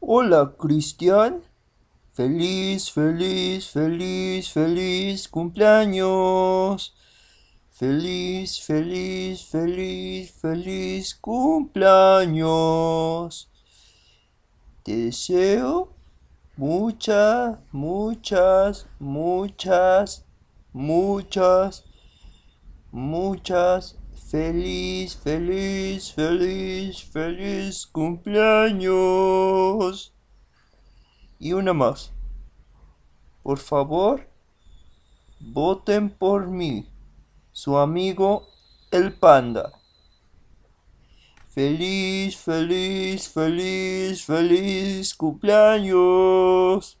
Hola, Cristian. Feliz, feliz, feliz, feliz cumpleaños. Feliz, feliz, feliz, feliz cumpleaños. Te deseo muchas, muchas, muchas, muchas, muchas Feliz, feliz, feliz, feliz cumpleaños. Y una más. Por favor, voten por mí, su amigo el panda. Feliz, feliz, feliz, feliz cumpleaños.